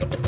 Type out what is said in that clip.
you